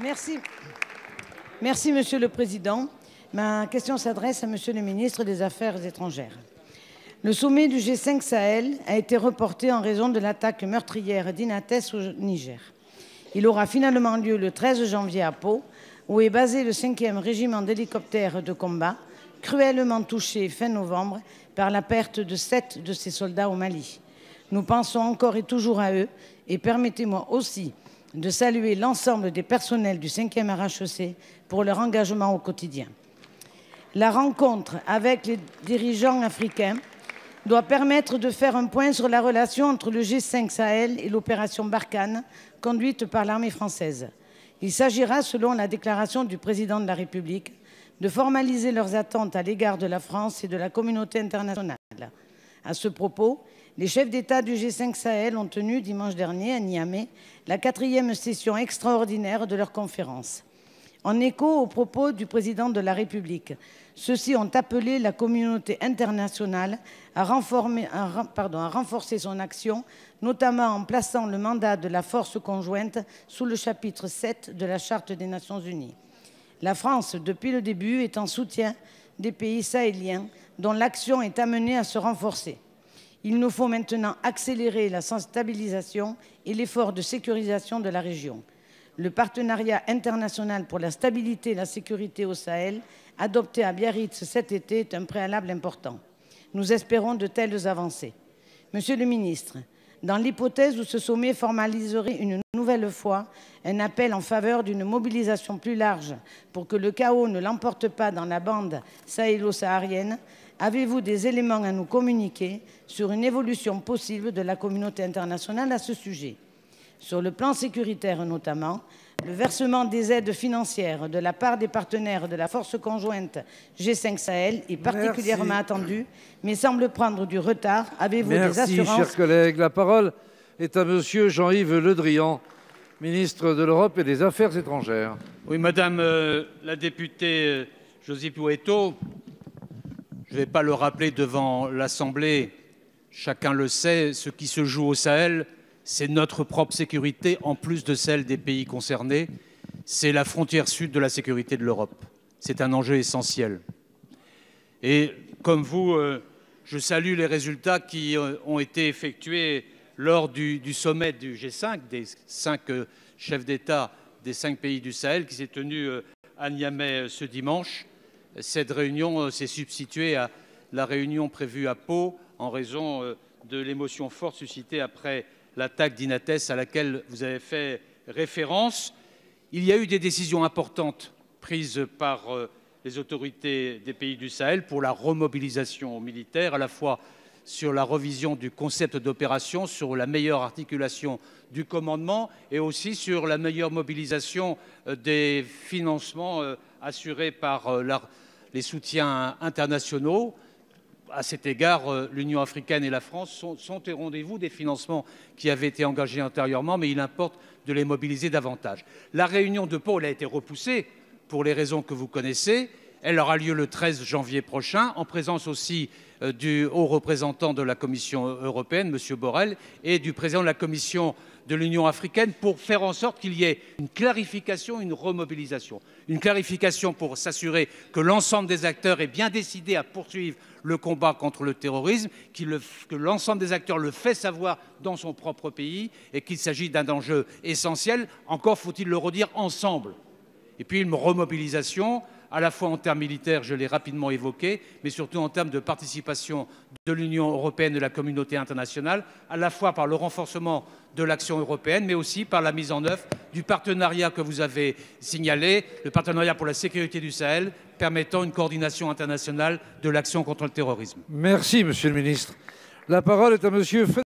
Merci. Monsieur le Président. Ma question s'adresse à Monsieur le ministre des Affaires étrangères. Le sommet du G5 Sahel a été reporté en raison de l'attaque meurtrière d'Inates au Niger. Il aura finalement lieu le 13 janvier à Pau, où est basé le 5e régiment d'hélicoptères de combat, cruellement touché fin novembre par la perte de sept de ses soldats au Mali. Nous pensons encore et toujours à eux et permettez-moi aussi de saluer l'ensemble des personnels du 5e RHEC pour leur engagement au quotidien. La rencontre avec les dirigeants africains doit permettre de faire un point sur la relation entre le G5 Sahel et l'opération Barkhane conduite par l'armée française. Il s'agira, selon la déclaration du président de la République, de formaliser leurs attentes à l'égard de la France et de la communauté internationale. À ce propos, les chefs d'État du G5 Sahel ont tenu dimanche dernier à Niamey la quatrième session extraordinaire de leur conférence. En écho aux propos du président de la République, ceux-ci ont appelé la communauté internationale à, renforcer son action, notamment en plaçant le mandat de la force conjointe sous le chapitre 7 de la Charte des Nations Unies. La France, depuis le début, est en soutien des pays sahéliens dont l'action est amenée à se renforcer. Il nous faut maintenant accélérer la stabilisation et l'effort de sécurisation de la région. Le partenariat international pour la stabilité et la sécurité au Sahel, adopté à Biarritz cet été, est un préalable important. Nous espérons de telles avancées. Monsieur le ministre, dans l'hypothèse où ce sommet formaliserait une nouvelle fois un appel en faveur d'une mobilisation plus large pour que le chaos ne l'emporte pas dans la bande sahélo-saharienne, avez-vous des éléments à nous communiquer sur une évolution possible de la communauté internationale à ce sujet? Sur le plan sécuritaire notamment, le versement des aides financières de la part des partenaires de la force conjointe G5 Sahel est particulièrement attendu, mais semble prendre du retard. Avez-vous des assurances Merci, chers collègues. La parole est à Monsieur Jean-Yves Le Drian, ministre de l'Europe et des Affaires étrangères. Oui, Madame euh, la députée euh, Josie Pouetto, je ne vais pas le rappeler devant l'Assemblée. Chacun le sait, ce qui se joue au Sahel, c'est notre propre sécurité en plus de celle des pays concernés. C'est la frontière sud de la sécurité de l'Europe. C'est un enjeu essentiel. Et comme vous, euh, je salue les résultats qui euh, ont été effectués lors du, sommet du G5, des cinq euh, chefs d'État des cinq pays du Sahel, qui s'est tenu à Niamey ce dimanche. Cette réunion s'est substituée à la réunion prévue à Pau en raison de l'émotion forte suscitée après l'attaque d'Inates à laquelle vous avez fait référence. Il y a eu des décisions importantes prises par euh, les autorités des pays du Sahel pour la remobilisation militaire, à la fois sur la revision du concept d'opération, sur la meilleure articulation du commandement et aussi sur la meilleure mobilisation euh, des financements euh, assurés par les soutiens internationaux à cet égard, euh, l'Union africaine et la France sont, au rendez-vous des financements qui avaient été engagés antérieurement, mais il importe de les mobiliser davantage. La réunion de Pau a été repoussée pour les raisons que vous connaissez. Elle aura lieu le 13 janvier prochain, en présence aussi euh, du haut représentant de la Commission européenne, M. Borrell, et du président de la Commission de l'Union africaine pour faire en sorte qu'il y ait une clarification, une remobilisation. Une clarification pour s'assurer que l'ensemble des acteurs est bien décidé à poursuivre le combat contre le terrorisme, que l'ensemble des acteurs le fait savoir dans son propre pays et qu'il s'agit d'un enjeu essentiel. Encore faut-il le redire ensemble. Et puis une remobilisation à la fois en termes militaires, je l'ai rapidement évoqué, mais surtout en termes de participation de l'Union européenne et de la communauté internationale, à la fois par le renforcement de l'action européenne, mais aussi par la mise en œuvre du partenariat que vous avez signalé, le partenariat pour la sécurité du Sahel, permettant une coordination internationale de l'action contre le terrorisme. Merci, Monsieur le Ministre. La parole est à Monsieur